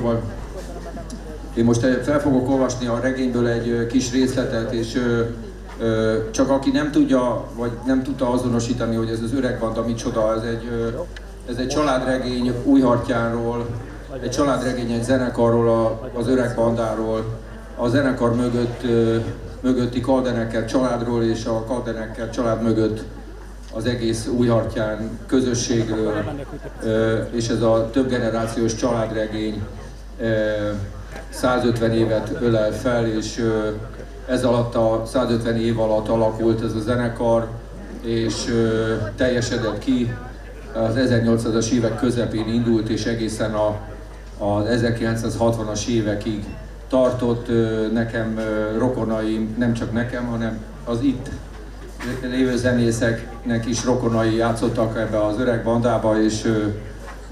Szóval én most fel fogok olvasni a regényből egy kis részletet, és csak aki nem tudja, vagy nem tudta azonosítani, hogy ez az öreg banda micsoda, ez egy, ez egy családregény Újhartyánról, egy családregény egy zenekarról, az öreg bandáról, a zenekar mögött, mögötti Kaldenekkel családról és a Kaldenekkel család mögött az egész Újhartyán közösségről, és ez a több generációs családregény 150 évet ölel fel, és ez alatt a 150 év alatt alakult ez a zenekar, és teljesedett ki, az 1800-as évek közepén indult, és egészen a, az 1960-as évekig tartott nekem rokonaim, nem csak nekem, hanem az itt lévő zenészeknek is rokonai játszottak ebbe az öreg bandába, és,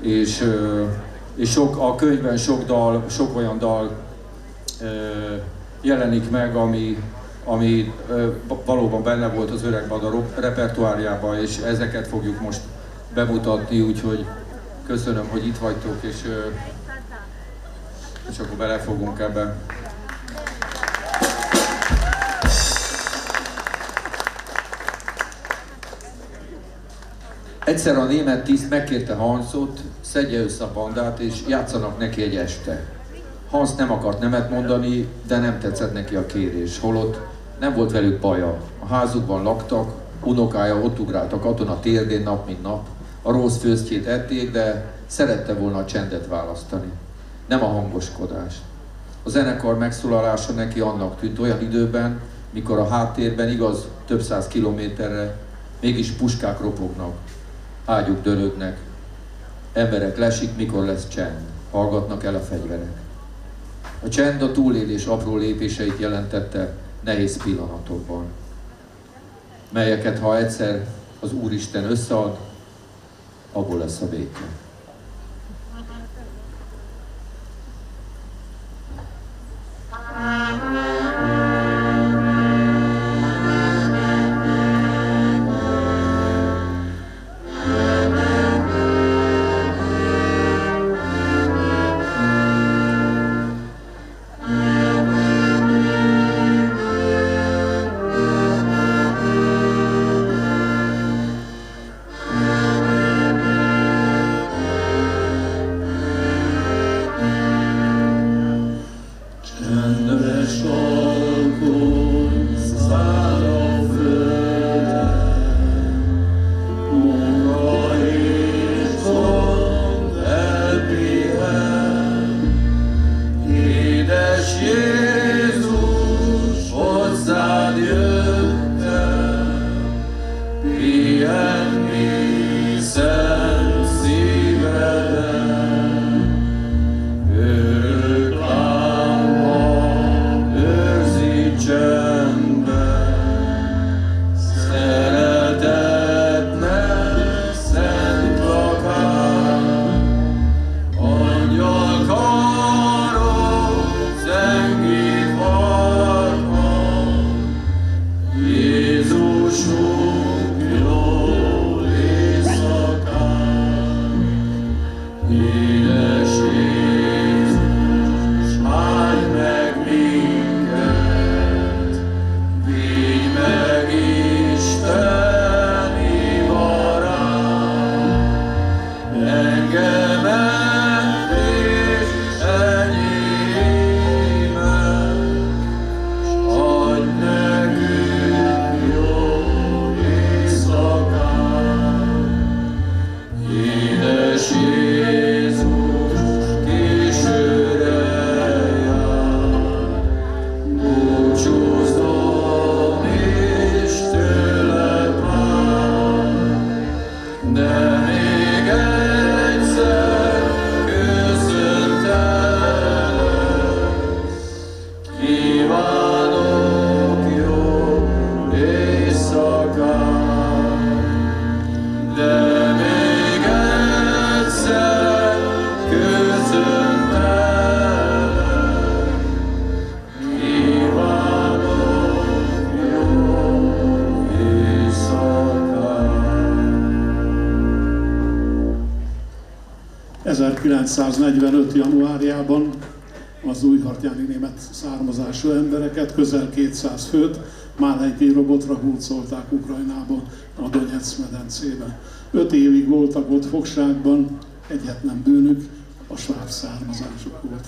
és, és sok, a könyvben sok dal, sok olyan dal jelenik meg, ami, ami valóban benne volt az öreg banda repertoárjában, és ezeket fogjuk most bemutatni, úgyhogy köszönöm, hogy itt vagytok, és, és akkor belefogunk ebbe. Egyszer a német tiszt megkérte Hansot, szedje össze a bandát, és játszanak neki egy este. Hans nem akart nemet mondani, de nem tetszett neki a kérés, holott nem volt velük baja. A házukban laktak, unokája ott ugrált a katona térdén nap mint nap, a rossz főztjét ették, de szerette volna a csendet választani, nem a hangoskodás. A zenekar megszólalása neki annak tűnt olyan időben, mikor a háttérben igaz több száz kilométerre mégis puskák ropognak, ágyuk dörögnek, emberek lesik, mikor lesz csend, hallgatnak el a fegyverek. A csend a túlélés apró lépéseit jelentette nehéz pillanatokban, melyeket ha egyszer az Úristen összead, abból lesz a béke. 1945. januárjában az újhartjáni német származású embereket, közel 200 főt, egy robotra hurcolták Ukrajnába, a Donetsz medencébe. Öt évig voltak ott fogságban, egyetlen bűnük a sváb származásuk volt.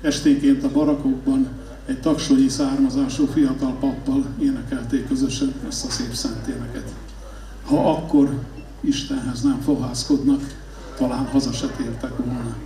Esténként a barakokban egy taksonyi származású fiatal pappal énekelték közösen ezt a szép szenténeket. Ha akkor Istenhez nem fohászkodnak, talán haza se tértek volna.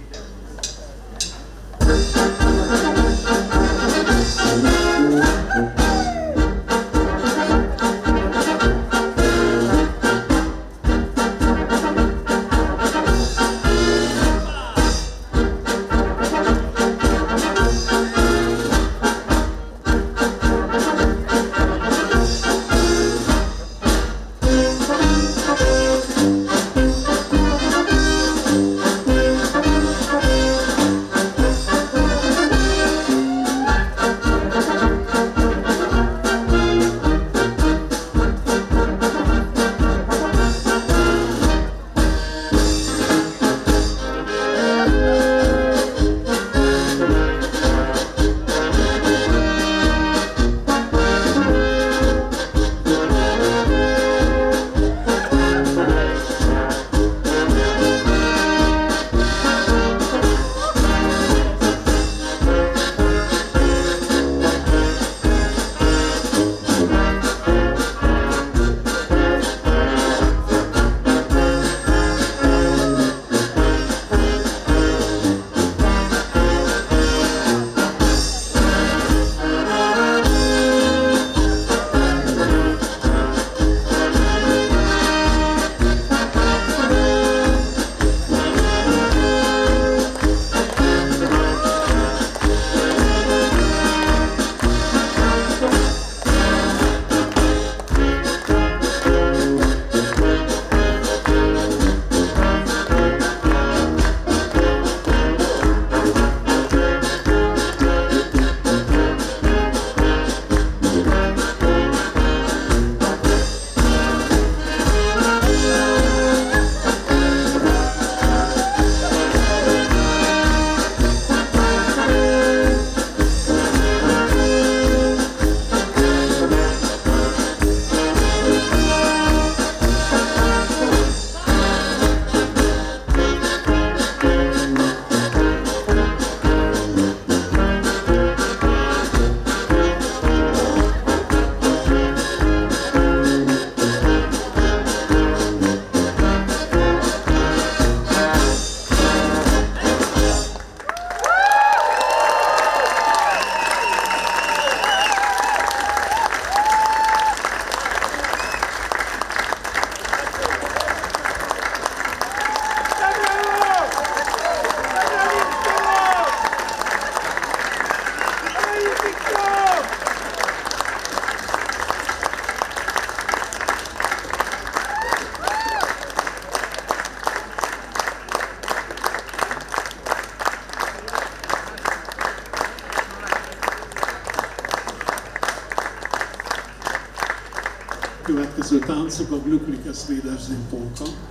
Táncok a Glückliches Wiedersehen polka.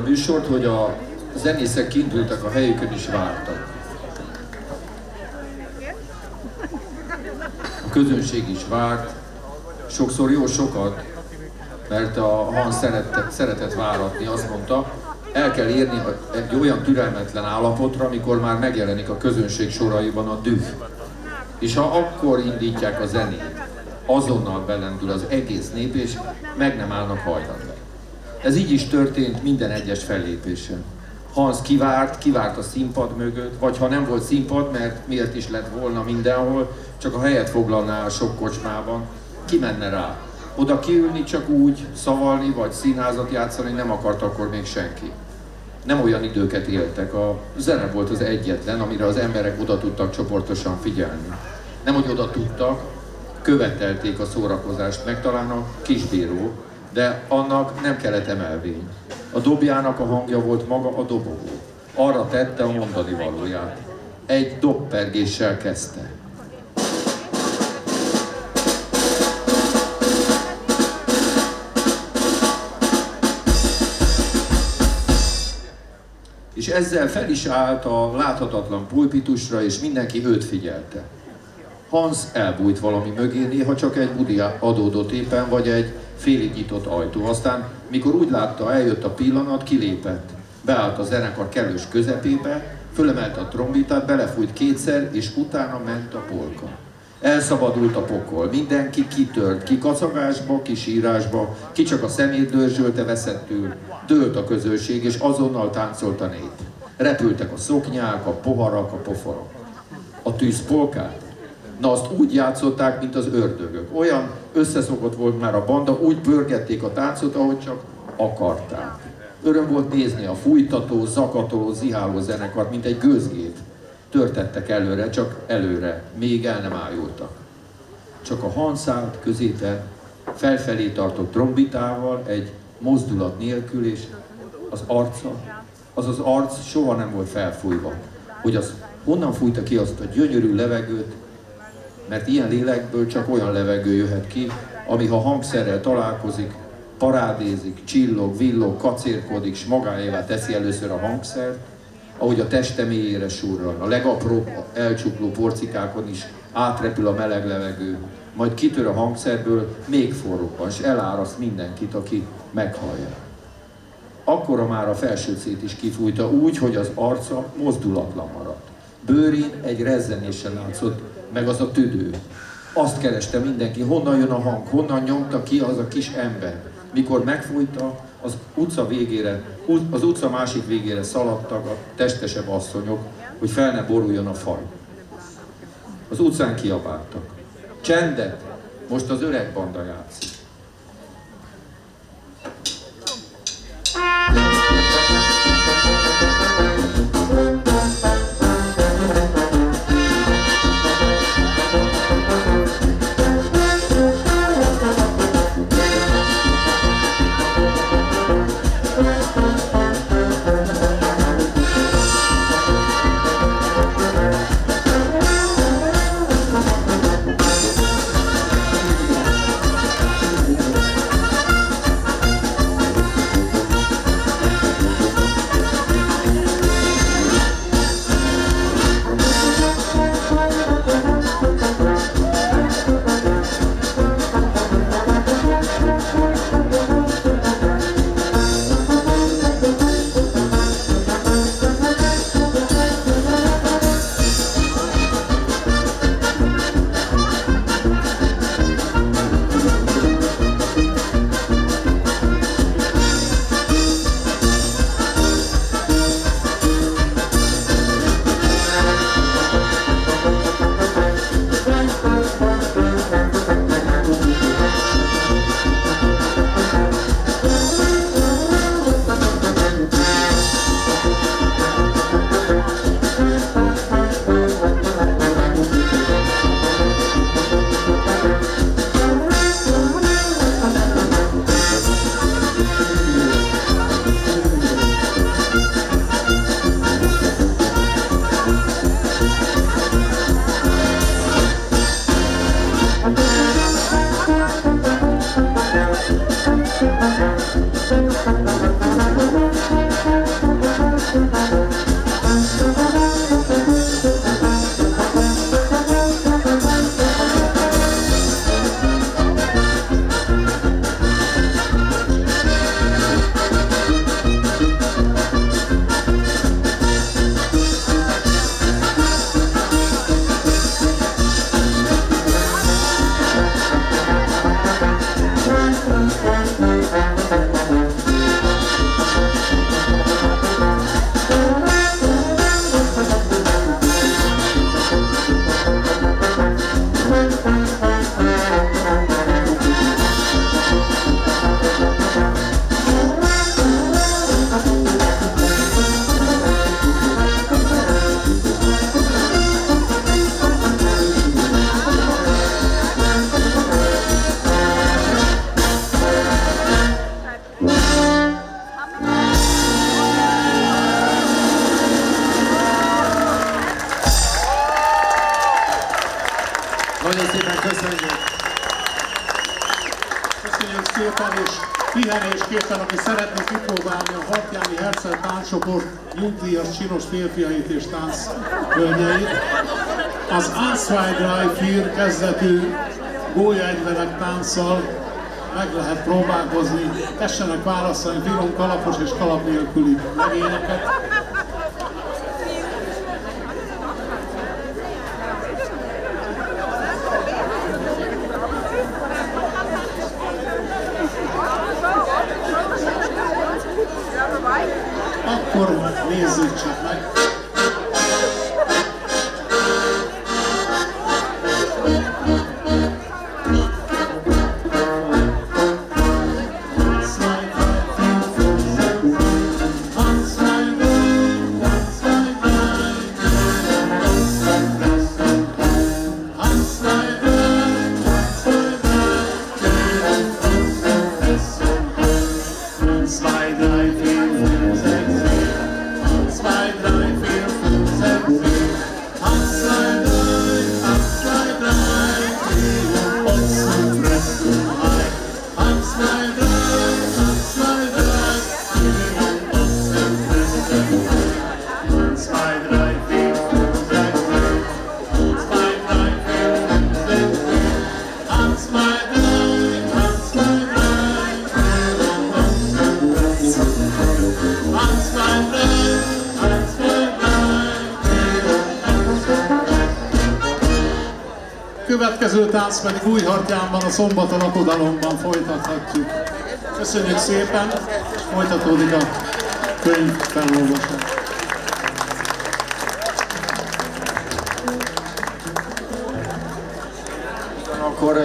A műsort, hogy a zenészek kint ültek a helyükön és vártak. A közönség is várt, sokszor jó sokat, mert a Han szeretett, szeretett váratni, azt mondta, el kell érni egy olyan türelmetlen állapotra, amikor már megjelenik a közönség soraiban a düh. És ha akkor indítják a zenét, azonnal belendül az egész nép, és meg nem állnak hajlandó. Ez így is történt minden egyes fellépésen. Hans kivárt, kivárt a színpad mögött, vagy ha nem volt színpad, mert miért is lett volna mindenhol, csak a helyet foglalná a sok kocsmában, kimenne rá. Oda kiülni csak úgy, szavalni vagy színházat játszani nem akart akkor még senki. Nem olyan időket éltek, a zene volt az egyetlen, amire az emberek oda tudtak csoportosan figyelni. Nem, hogy oda tudtak, követelték a szórakozást, meg talán a kisbíró, de annak nem kellett emelvény. A dobjának a hangja volt maga a dobogó. Arra tette a mondani valóját. Egy dobpergéssel kezdte. És ezzel fel is állt a láthatatlan pulpitusra, és mindenki őt figyelte. Hans elbújt valami mögé, néha csak egy budi adódott éppen, vagy egy félig nyitott ajtó. Aztán, mikor úgy látta, eljött a pillanat, kilépett. Beállt a zenekar kellős közepébe, fölemelte a trombitát, belefújt kétszer, és utána ment a polka. Elszabadult a pokol, mindenki kitört, ki kacagásba, ki sírásba, ki csak a szemét dörzsölte veszettül, dőlt a közösség, és azonnal táncolt a nép. Repültek a szoknyák, a poharak, a poforok. A tűz polkát Na azt úgy játszották, mint az ördögök. Olyan összeszokott volt már a banda, úgy börgették a táncot, ahogy csak akarták. Öröm volt nézni a fújtató, zakatoló, ziháló zenekart, mint egy gőzgét. Törtettek előre, csak előre, még el nem ájultak. Csak a hanszált középen felfelé tartott trombitával, egy mozdulat nélkül, és az arca, az az arc soha nem volt felfújva. Hogy az honnan fújta ki azt a gyönyörű levegőt, mert ilyen lélekből csak olyan levegő jöhet ki, ami ha hangszerrel találkozik, parádézik, csillog, villog, kacérkodik, s magáévá teszi először a hangszert, ahogy a teste mélyére surran, a legapróbb elcsukló porcikákon is átrepül a meleg levegő, majd kitör a hangszerből még forróban, és eláraszt mindenkit, aki meghallja. Akkora már a felső szét is kifújta úgy, hogy az arca mozdulatlan maradt. Bőrén egy rezzenésen látszott, meg az a tüdő. Azt kereste mindenki, honnan jön a hang, honnan nyomta ki az a kis ember. Mikor megfújta, az utca végére, az utca másik végére szaladtak a testesebb asszonyok, hogy fel ne boruljon a faj. Az utcán kiabáltak. Csendet! Most az öreg banda játszik. Férfiait és hölgyeit, az Aswai Drive kezdetű gólyegyvelek tánccal meg lehet próbálkozni, tessenek válaszolni finom kalapos és kalap nélküli legényeket. Tánc pedig Újhartyánban, a szombat a lakodalomban folytathatjuk. Köszönjük szépen, folytatódik a könyv felolvasás. Akkor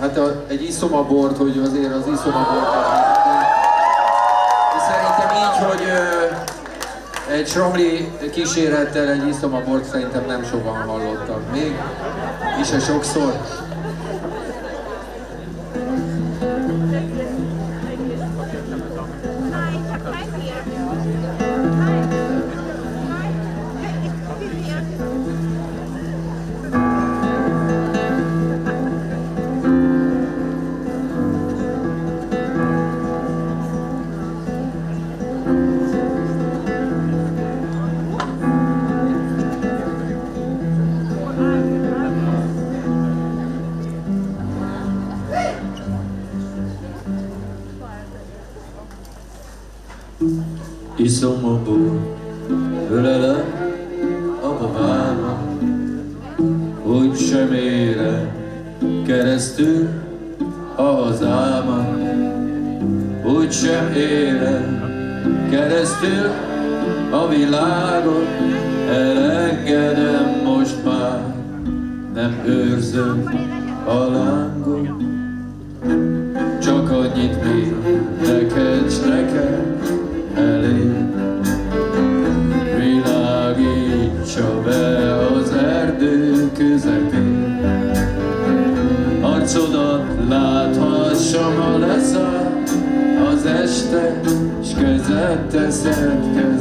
hát a, egy iszomabort, hogy azért az iszomabort... Szerintem így, hogy egy sromli kísérettel egy iszomabort szerintem nem sokan hallottak még is a sokszor. desert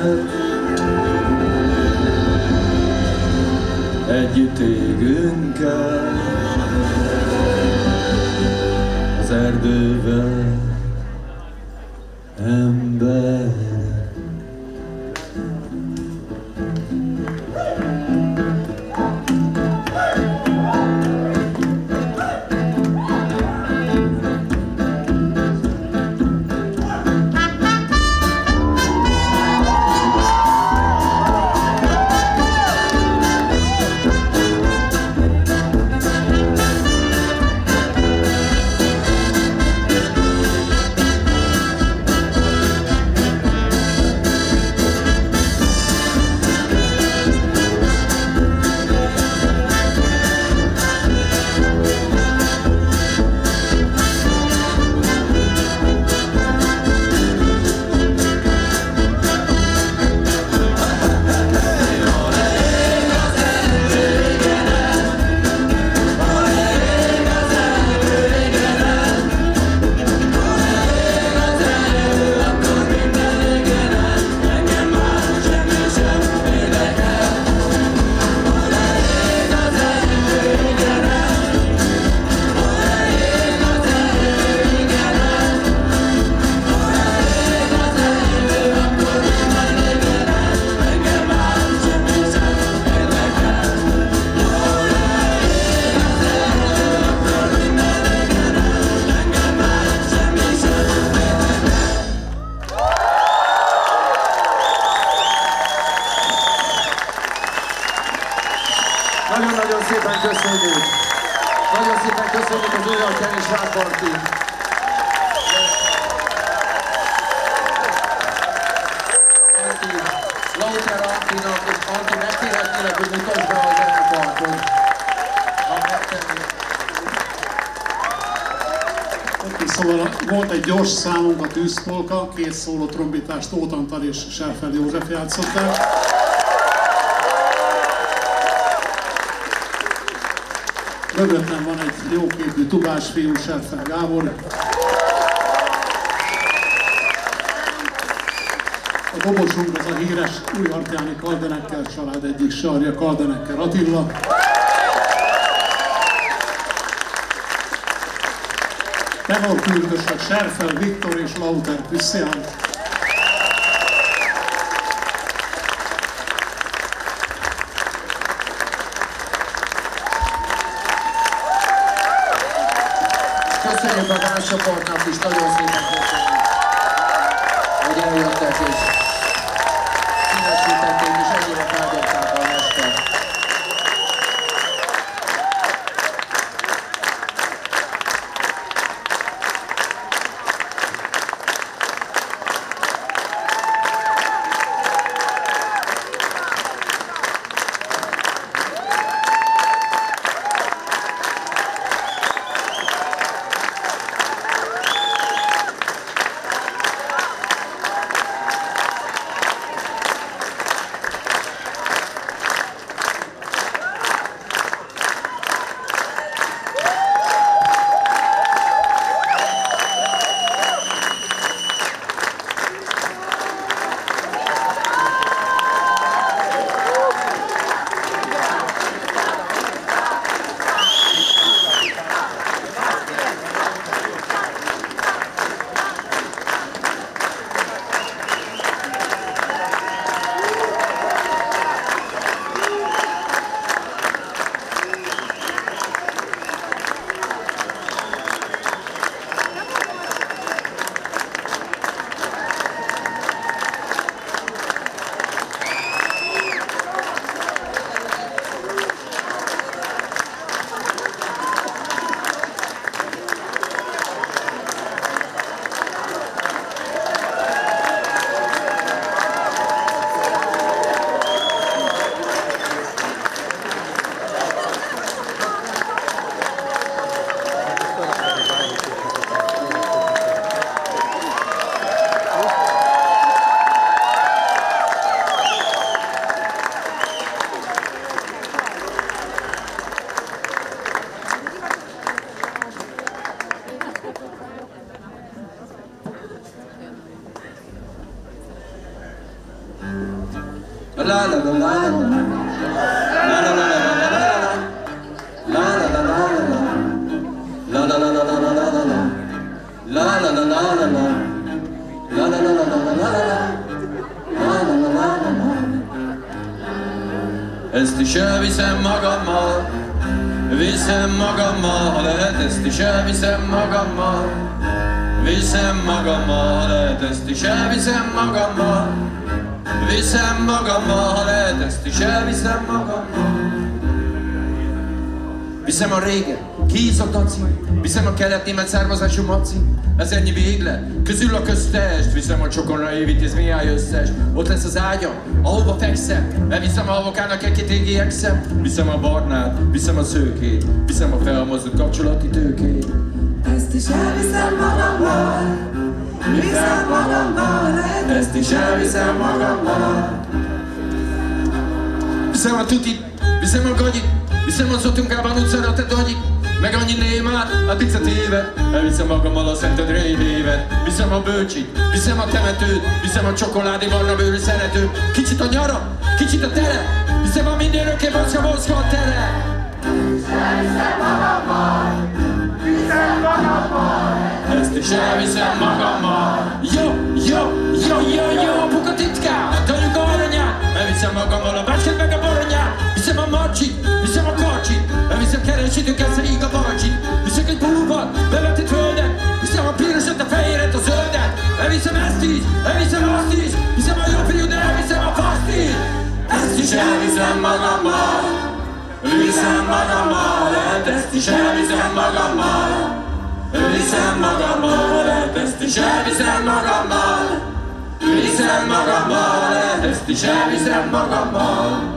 듯 Szóval volt egy gyors számunk a tűzpolka, két szóló trombitást Tóth Antal és Serfel József játszották. Mögöttem van egy jóképű tubás fiú, Serfel Gábor. A dobosunk az a híres újhartjáni Kaldenekkel család egyik sarja, Kaldenekkel Attila. Tenorküldösök Serfel Viktor és Lauter Krisztián. Is elviszem magammal, viszem magammal, ha lehet, ezt is elviszem magammal, viszem magammal, ha lehet, ezt is elviszem magammal, viszem magammal, ha lehet, ezt is elviszem magammal. Viszem a régen, kiízott aci, viszem a kelet-német származású maci, ez ennyi végle, közül a köztest, viszem a csokorra intézmény összes, ott lesz az ágyam, ahova fekszem, elviszem a avokának egy két égi exem, viszem a barnát, viszem a szőkét, viszem a felmozdult kapcsolati tőkét. Ezt is elviszem magammal, viszem magammal, Ezt is elviszem magammal. Viszem a tutit, viszem a gagyit, viszem az otunkában utcára te dagyit, meg annyi némát, a ticet éve, elviszem magammal a szented révévet, viszem a bölcsit, viszem a temetőt, viszem a csokoládé barna bőrű szeretőt, kicsit a nyara, kicsit a tere, viszem a minden örökké bocska bocska a tere. Ezt is elviszem magammal. Jó, jó, jó, jó, jó, apuka titkán A tanyuka aranyát. Elviszem magammal a bácskát meg a boronyát Viszem a marcsit, viszem a karcsit Men hvis jeg kjenner ikke, du kan si ikke bare kitt. Hvis jeg kan a på, hvem vet jeg tøde? Hvis jeg har pil og kjøtt og feier etter søvne. Men hvis jeg er styrt, men hvis jeg har styrt. Hvis jeg var jobbperioder. Ezt is elviszem magammal, viszem magammal, hát ezt is elviszem magammal. Viszem magammal, hát ezt is elviszem magammal. Viszem magammal, hát ezt is elviszem magammal.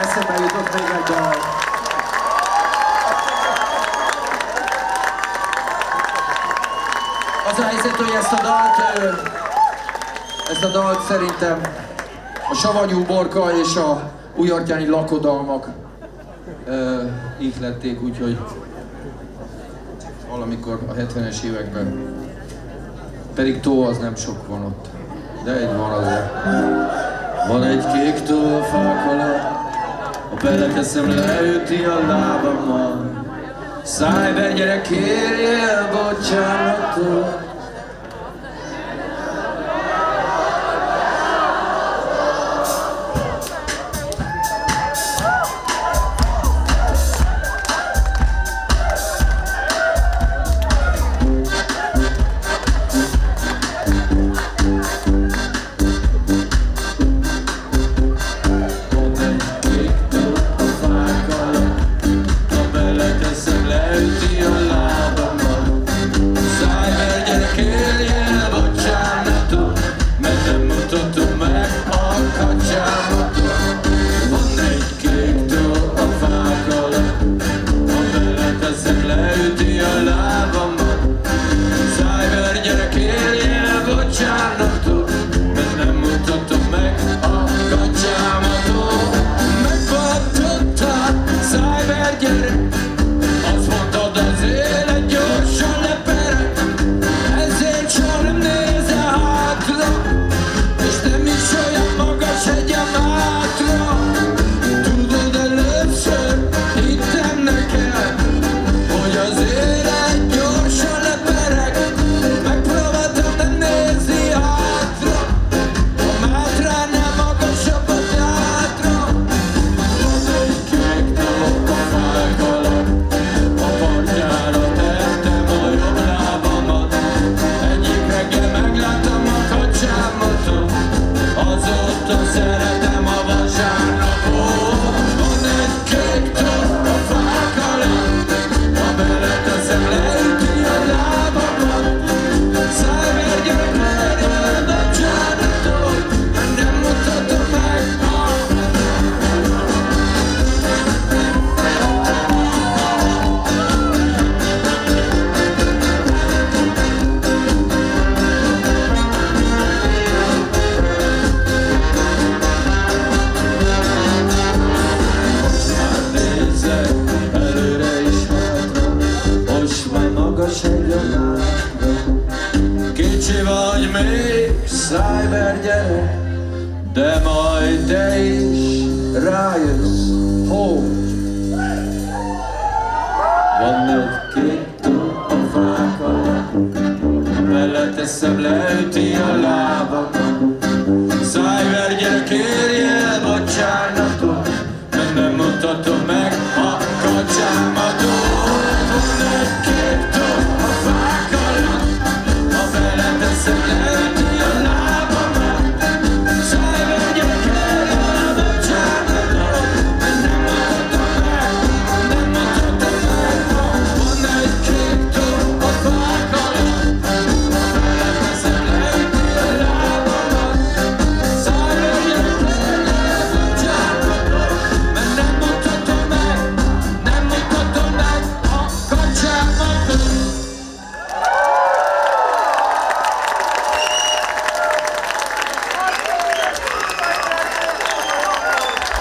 eszembe jutott még egy dal. Az a helyzet, hogy ezt a dalt, ezt a dalt szerintem a savanyú borka és a újartyáni lakodalmak ö, ihlették, úgyhogy valamikor a 70-es években pedig tó az nem sok van ott. De egy van azért. Van egy kék tó fák alatt, beleteszem leüti a lábammal. Szállj be, gyere, kérjél bocsánatot.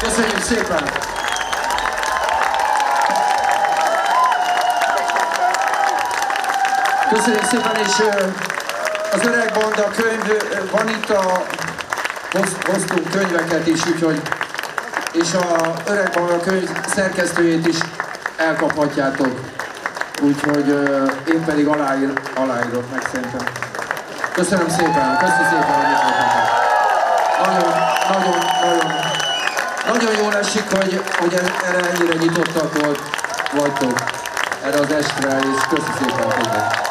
Köszönjük szépen! Köszönjük szépen, és az öreg banda könyv, van itt a, hoz, hoztunk könyveket is, úgyhogy, és a öreg banda könyv szerkesztőjét is elkaphatjátok. Úgyhogy én pedig aláír, aláírok meg szerintem. Köszönöm szépen, köszönöm szépen, hogy itt. Nagyon, nagyon, nagyon, nagyon jól esik, hogy, hogy erre ennyire nyitottak volt, vagytok erre az estre, és köszönöm szépen, hogy